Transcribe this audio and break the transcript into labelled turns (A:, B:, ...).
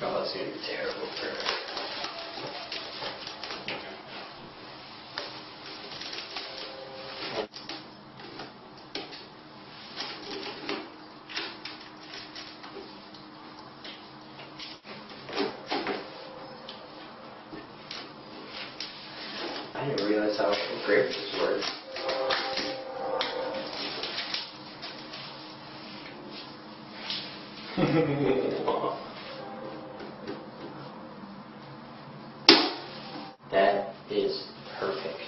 A: it's gonna be terrible her. I didn't realize how great this was. that is perfect.